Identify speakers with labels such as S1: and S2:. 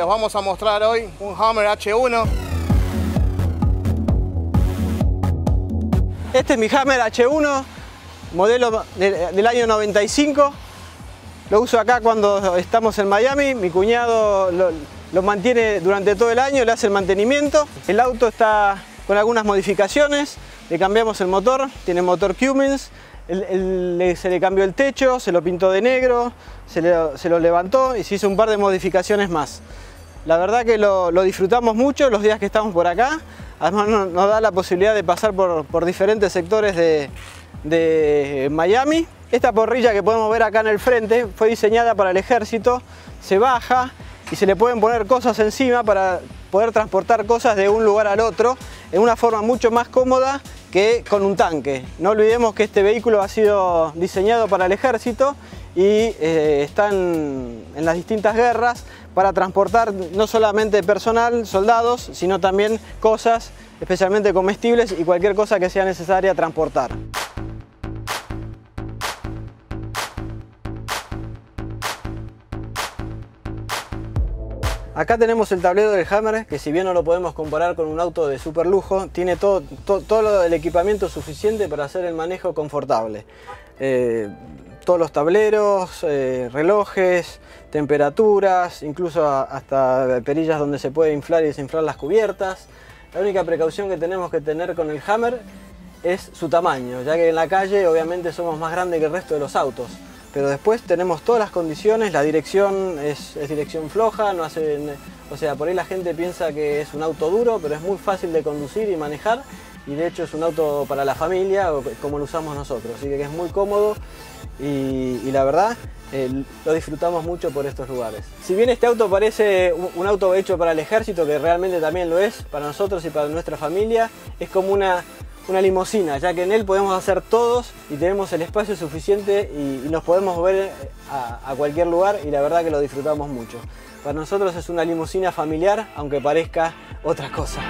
S1: les vamos a mostrar hoy un Hammer H1.
S2: Este es mi Hammer H1, modelo del año 95. Lo uso acá cuando estamos en Miami. Mi cuñado lo, lo mantiene durante todo el año, le hace el mantenimiento. El auto está con algunas modificaciones. Le cambiamos el motor, tiene motor Cummins, se le cambió el techo, se lo pintó de negro, se, lo levantó y se hizo un par de modificaciones más. La verdad que lo, disfrutamos mucho los días que estamos por acá. Además nos, da la posibilidad de pasar por, diferentes sectores de, de Miami. Esta porrilla que podemos ver acá en el frente fue diseñada para el ejército, se baja y se le pueden poner cosas encima para poder transportar cosas de un lugar al otro en una forma mucho más cómoda que con un tanque. No olvidemos que este vehículo ha sido diseñado para el ejército y eh, están en las distintas guerras para transportar no solamente personal, soldados, sino también cosas, especialmente comestibles y cualquier cosa que sea necesaria transportar. Acá tenemos el tablero del Hammer, que si bien no lo podemos comparar con un auto de super lujo, tiene todo, todo, el equipamiento suficiente para hacer el manejo confortable. Eh, todos los tableros, eh, relojes, temperaturas, incluso hasta perillas donde se puede inflar y desinflar las cubiertas. La única precaución que tenemos que tener con el Hammer es su tamaño, ya que en la calle obviamente somos más grandes que el resto de los autos pero después tenemos todas las condiciones, la dirección es, dirección floja, no hace, o sea, por ahí la gente piensa que es un auto duro, pero es muy fácil de conducir y manejar y de hecho es un auto para la familia como lo usamos nosotros, así que es muy cómodo y, la verdad eh, lo disfrutamos mucho por estos lugares. Si bien este auto parece un auto hecho para el ejército, que realmente también lo es para nosotros y para nuestra familia, es como una una limusina, ya que en él podemos hacer todos y tenemos el espacio suficiente y, nos podemos mover a, cualquier lugar y la verdad que lo disfrutamos mucho. Para nosotros es una limusina familiar, aunque parezca otra cosa.